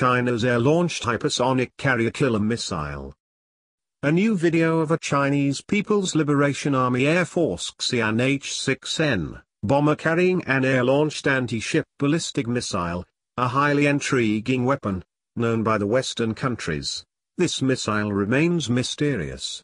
China's air-launched hypersonic carrier killer missile. A new video of a Chinese People's Liberation Army Air Force Xi'an H-6N, bomber carrying an air-launched anti-ship ballistic missile, a highly intriguing weapon, known by the Western countries. This missile remains mysterious.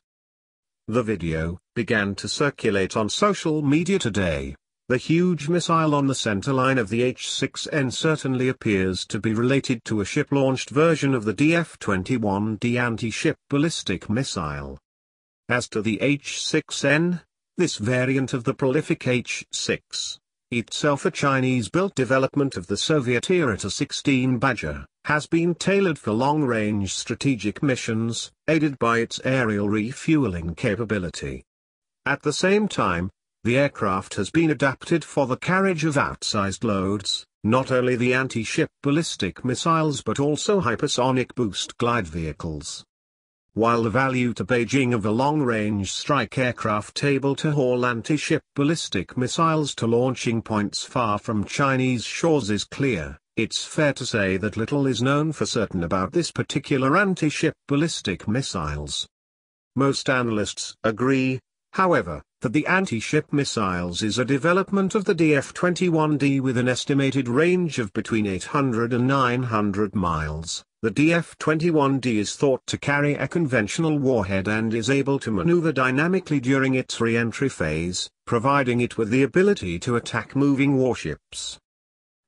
The video began to circulate on social media today. The huge missile on the centerline of the H-6N certainly appears to be related to a ship-launched version of the DF-21D anti-ship ballistic missile. As to the H-6N, this variant of the prolific H-6, itself a Chinese-built development of the Soviet-era Tu-16 Badger, has been tailored for long-range strategic missions, aided by its aerial refueling capability. At the same time, the aircraft has been adapted for the carriage of outsized loads, not only the anti-ship ballistic missiles but also hypersonic boost glide vehicles. While the value to Beijing of a long-range strike aircraft able to haul anti-ship ballistic missiles to launching points far from Chinese shores is clear, it's fair to say that little is known for certain about this particular anti-ship ballistic missiles. Most analysts agree, however, that the anti-ship missiles is a development of the DF-21D with an estimated range of between 800 and 900 miles. The DF-21D is thought to carry a conventional warhead and is able to maneuver dynamically during its re-entry phase, providing it with the ability to attack moving warships.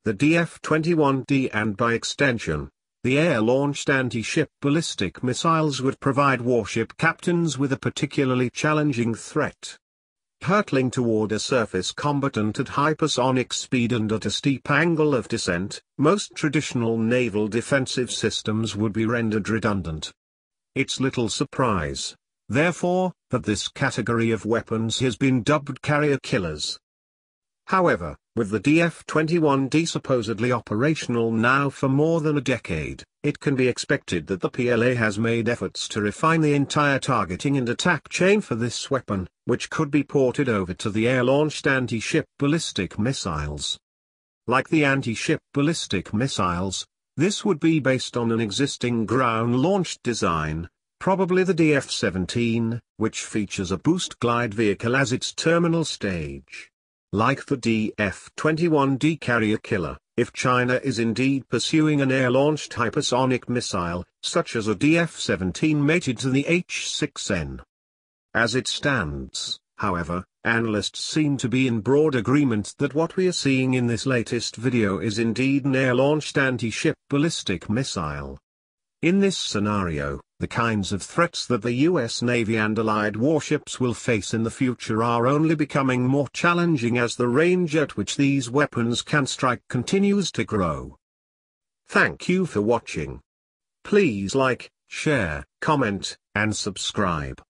The DF-21D and by extension, the air-launched anti-ship ballistic missiles would provide warship captains with a particularly challenging threat. Hurtling toward a surface combatant at hypersonic speed and at a steep angle of descent, most traditional naval defensive systems would be rendered redundant. It's little surprise, therefore, that this category of weapons has been dubbed carrier killers. However, with the DF-21D supposedly operational now for more than a decade, it can be expected that the PLA has made efforts to refine the entire targeting and attack chain for this weapon, which could be ported over to the air-launched anti-ship ballistic missiles. Like the anti-ship ballistic missiles, this would be based on an existing ground-launched design, probably the DF-17, which features a boost glide vehicle as its terminal stage. Like the DF-21D carrier killer, if China is indeed pursuing an air-launched hypersonic missile, such as a DF-17 mated to the H-6N. As it stands, however, analysts seem to be in broad agreement that what we are seeing in this latest video is indeed an air-launched anti-ship ballistic missile. In this scenario, the kinds of threats that the US Navy and allied warships will face in the future are only becoming more challenging as the range at which these weapons can strike continues to grow. Thank you for watching. Please like, share, comment, and subscribe.